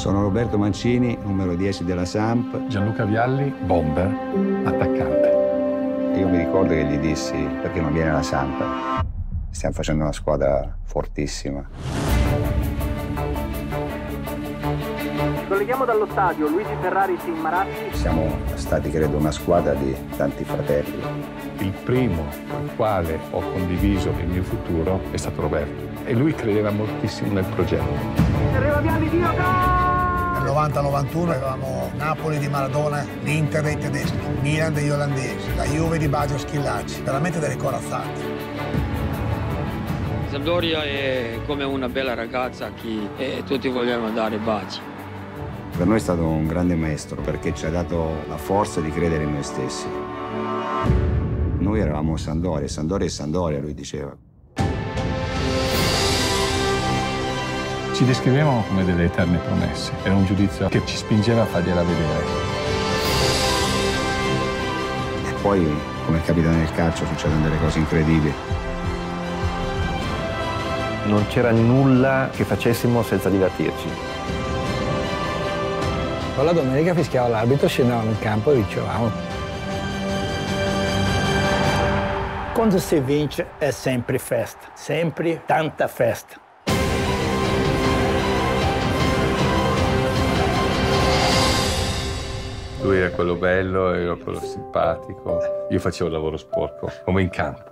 Sono Roberto Mancini, numero 10 della Samp. Gianluca Vialli, bomber, attaccante. Io mi ricordo che gli dissi perché non viene la Samp. Stiamo facendo una squadra fortissima. Colleghiamo dallo stadio Luigi Ferrari Maratti. Siamo stati, credo, una squadra di tanti fratelli. Il primo con il quale ho condiviso il mio futuro è stato Roberto e lui credeva moltissimo nel progetto. Arriva Vialli, Dio, Nel 90-91 avevamo Napoli di Maradona, l'Inter dei tedeschi, Milan degli olandesi, la Juve di Baggio Schillacci, veramente delle corazzate. Sampdoria è come una bella ragazza che tutti vogliamo dare baci. Per noi è stato un grande maestro perché ci ha dato la forza di credere in noi stessi. Noi eravamo Sandoria, Sandoria è Sandoria, lui diceva. Ci descrivevano come delle eterne promesse. Era un giudizio che ci spingeva a fargliela vedere. E poi, come capita nel calcio, succedono delle cose incredibili. Non c'era nulla che facessimo senza divertirci. Con la domenica fischiava l'arbitro, scendevamo in campo e vincevamo. Quando si vince è sempre festa, sempre tanta festa. Lui era quello bello, io ero quello simpatico. Io facevo il lavoro sporco, come in campo.